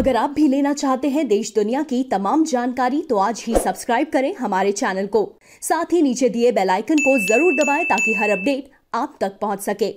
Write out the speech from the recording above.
अगर आप भी लेना चाहते हैं देश दुनिया की तमाम जानकारी तो आज ही सब्सक्राइब करें हमारे चैनल को। साथ ही नीचे दिए बेल आइकन को ज़रूर दबाएँ ताकि हर अपडेट आप तक पहुँच सके।